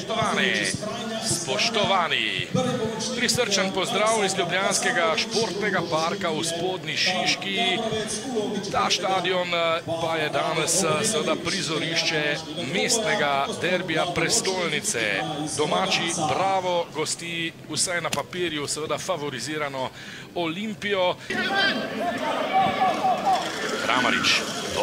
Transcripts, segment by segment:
Spoštovani, spoštovani, prisrčen pozdrav iz Ljubljanskega športnega parka v spodnji Šiški. Ta stadion pa je danes seveda prizorišče mestnega derbija prestolnice. Domači bravo gosti vsaj na papirju seveda favorizirano Olimpijo. Kramarič,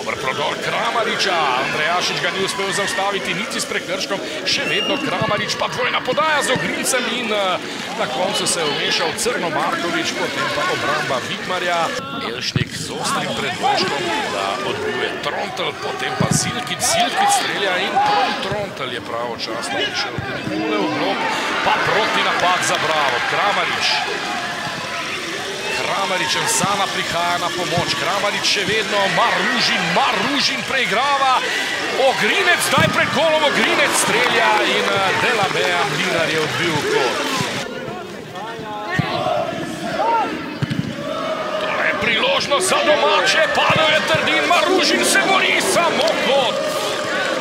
dober prodor Kramariča, Andrejašič ga ni uspel zaustaviti niti s prekrškom, še vedno Kramarič pa dvojna podaja z ogrincem in na koncu se je vmešal Crno Markovič, potem pa obramba Vikmarja. Elšnik z ostrim predložkom, da odbuje Trontel, potem pa Silkic, Silkic strelja in prav Trontel je pravočasno prišel tudi Kule v blok, pa proti napad za Bravo, Kramarič. Kramaričem sama prihaja na pomoč. Kramarič še vedno, Maružin, Maružin preigrava. Ogrinec, zdaj pred golom Ogrinec strelja in Delameja Mlinar je odbil kot. To je priložnost za domače, padel je Trdin, Maružin se bori samo kot.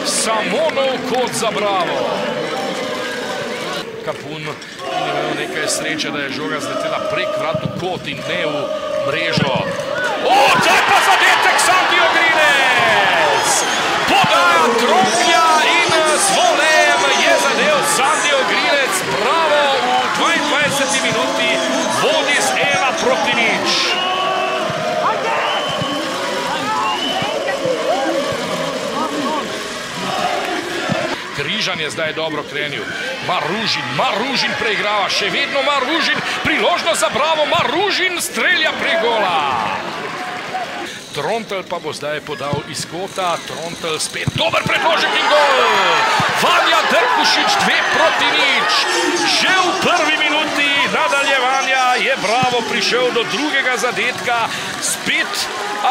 Samo nov kot za Bravo. Kapun in imel nekaj sreče, da je žoga zletela prek vrat v kot in ne v mrežo. O, zdaj pa zadetek Sandi Ogrinec! Podaja Tronklja Križan je zdaj dobro krenil. Maružin, Maružin preigrava, še vedno Maružin, priložnost za Bravo, Maružin strelja pregola. Trontel pa bo zdaj podal iz kota, Trontel spet dober predložek in gol. Vanja Drkušič, dve proti nič. Že v prvi minuti nadaljevanja Bravo prišel do drugega zadetka, spet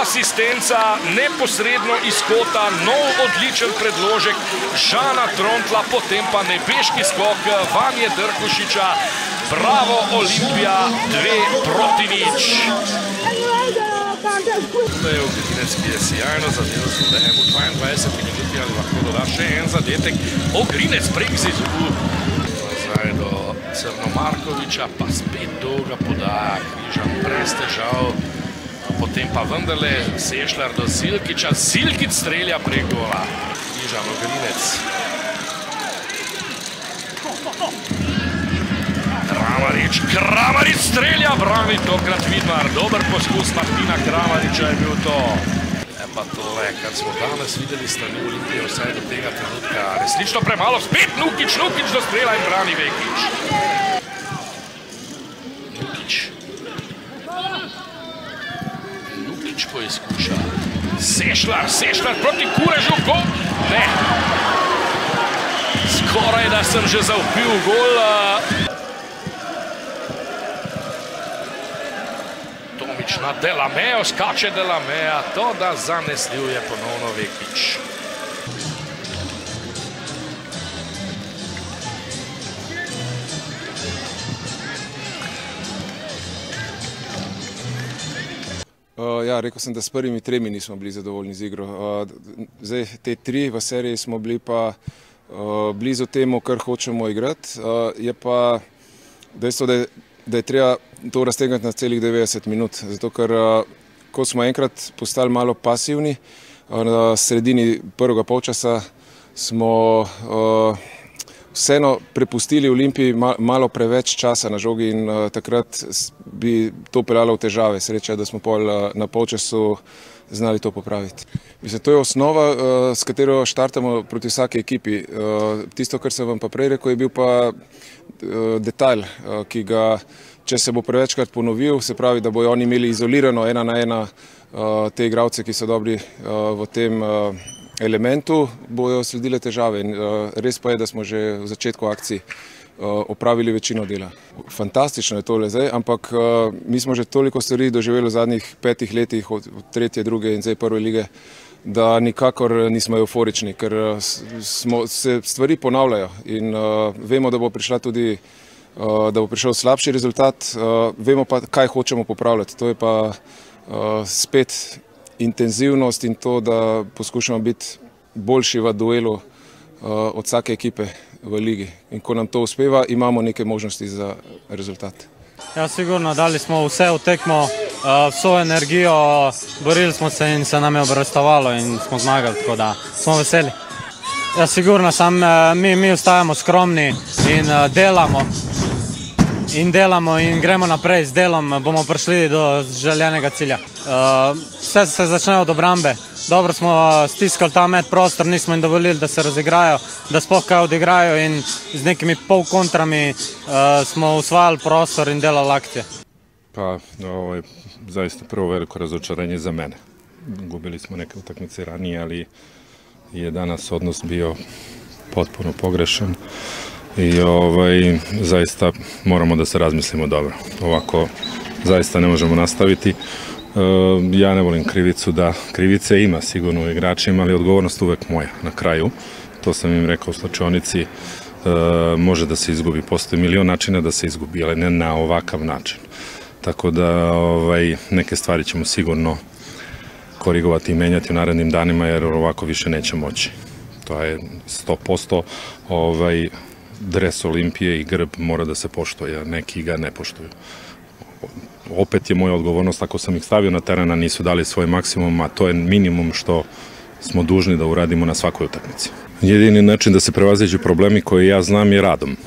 asistenca neposredno iz kota, nov odličen predložek Žana Trontla, potem pa nebeški skok Vanje Drkušiča. Bravo Olimpija, dve proti nič. Tukaj je Ogrinec, ki je sjajno zadev z vodejem v 22 minuti, ali lahko doda še en zadetek. Ogrinec. Zdaj do Crno Markoviča, pa spet dolga podaja, Križan brez težav. Potem pa vendarle Sešljar do Silkiča, Silkic strelja prek gola. Križan, Ogrinec. Kramarič, Kramarič strelja, brani tokrat Vidmar. Dober poskus Martina Kramariča je bil to. E pa tole, kar smo danes videli strani Olimpije vsaj do tega trenutka. Resnično premalo, spet Nukič, Nukič do strela in brani Vekič. Nukič. Nukič poizkuša. Sešlar, Sešlar proti Kurežu, gol. Ne. Skoraj da sem že zaupil gol. Tomič na Delamejo, skače Delameja, to da zanesljiv je ponovno Vekič. Uh, ja, rekel sem, da s prvimi tremi nismo bili zadovoljni z igro. Uh, zdaj, te tri v seriji smo bili pa uh, blizu temu, kar hočemo igrati. Uh, je pa dejstvo, da je, da je treba to raztegniti na celih 90 minut. Zato, ker uh, ko smo enkrat postali malo pasivni, uh, na sredini prvega polčasa smo uh, vseeno prepustili Olimpiji malo preveč časa na žogi in uh, takrat bi to peljalo v težave. Sreča, da smo pol uh, na polčasu znali to popraviti. Mislim, to je osnova, uh, s katero štartamo proti vsaki ekipi. Uh, tisto, kar sem vam pa prej rekel, je bil pa uh, detalj, uh, ki ga, če se bo prevečkrat ponovil, se pravi, da bojo oni imeli izolirano ena na ena uh, te igravce, ki so dobri uh, v tem uh, elementu, bojo sledile težave. In, uh, res pa je, da smo že v začetku akcij opravili večino dela. Fantastično je tole zdaj, ampak uh, mi smo že toliko stvari doživeli v zadnjih petih letih, od tretje, druge in zdaj prve lige, da nikakor nismo euforični, ker smo, se stvari ponavljajo in uh, vemo, da bo prišla tudi uh, da bo prišel slabši rezultat, uh, vemo pa, kaj hočemo popravljati. To je pa uh, spet intenzivnost in to, da poskušamo biti boljši v duelu od vsake ekipe v ligi. In ko nam to uspeva, imamo neke možnosti za rezultat. Ja, sigurno, dali smo vse v tekmo, vso energijo, borili smo se in se nam je obrestovalo in smo zmagali, tako da smo veseli. Ja, sigurno, sam, mi, mi ostajamo skromni in delamo in delamo in gremo naprej z delom, bomo prišli do željenega cilja. Vse se začne od obrambe. Dobro smo stiskali ta med prostor, nismo jim dovolili, da se razigrajo, da spoh kaj odigrajo in z nekimi polkontrami smo usvajali prostor in delali akcije. Pa ovo je zaista prvo veliko razočaranje za mene. Gubili smo neke utakmice ranije, ali je danas odnos bio potpuno pogrešan i ovaj, zaista moramo da se razmislimo dobro. Ovako zaista ne možemo nastaviti. E, ja ne volim krivicu da krivice ima sigurno u igračima, ali odgovornost uvek moja na kraju. To sam im rekao u slačionici. E, može da se izgubi, postoji milion načina da se izgubi, ali ne na ovakav način. Tako da ovaj, neke stvari ćemo sigurno korigovati i menjati u narednim danima, jer ovako više neće moći. To je 100% ovaj, dres Olimpije i grb mora da se poštuje, a neki ga ne poštuju. Opet je moja odgovornost, ako sam ih stavio na teren, a nisu dali svoj maksimum, a to je minimum što smo dužni da uradimo na svakoj utakmici. Jedini način da se prevaziđu problemi koje ja znam je radom.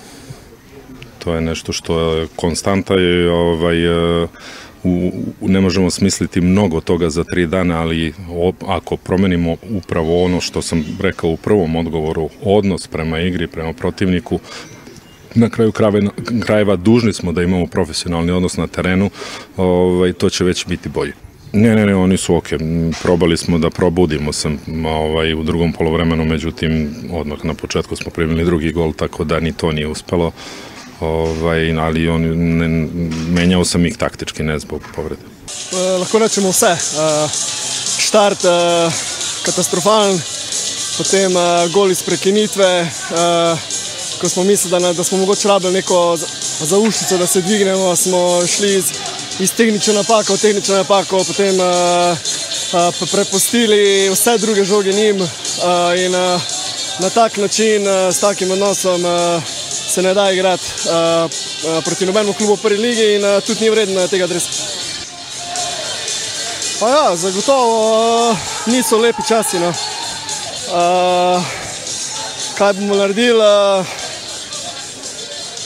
To je nešto što je konstanta i ovaj, u, ne možemo smisliti mnogo toga za tri dana, ali o, ako promenimo upravo ono što sam rekao u prvom odgovoru, odnos prema igri, prema protivniku, na kraju krajeva dužni smo da imamo profesionalni odnos na terenu, ovaj, to će već biti bolje. Ne, ne, ne, oni su ok. Probali smo da probudimo sam ovaj, u drugom polovremenu, međutim, odmah na početku smo primili drugi gol, tako da ni to nije uspelo ovaj, ali on, ne, menjao sam ih taktički, ne zbog povrede. Uh, lahko rečemo vse. Uh, štart uh, katastrofalen, potem uh, gol iz prekinitve, uh, ko smo mislili, da, da smo mogoče rabili neko zaušnico, da se dvignemo, smo šli iz, iz tehnične napake v tehnično napako, potem uh, uh, prepustili vse druge žoge njim uh, in uh, na tak način, uh, s takim odnosom, uh, se ne da igrati uh, uh, proti nobenemu klubu v prvi ligi in uh, tudi ni vreden tega dresa. Pa ja, zagotovo uh, niso lepi časi. No. Uh, kaj bomo naredili? Uh,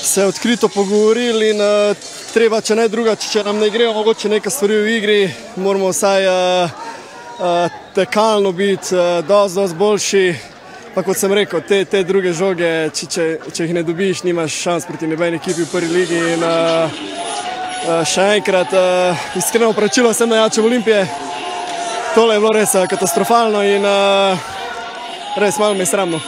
se odkrito pogovorili in uh, treba, če ne drugače, če nam ne grejo mogoče neka stvari v igri, moramo vsaj uh, uh, tekalno biti uh, dosti, dosti boljši. Pa kot sem rekel, te, te druge žoge, če, če, če jih ne dobiš, nimaš šans proti nobeni ekipi v prvi ligi. In, uh, še enkrat, uh, iskreno opravičilo sem najjačem Olimpije. Tole je bilo res katastrofalno in uh, res malo mi je sramno.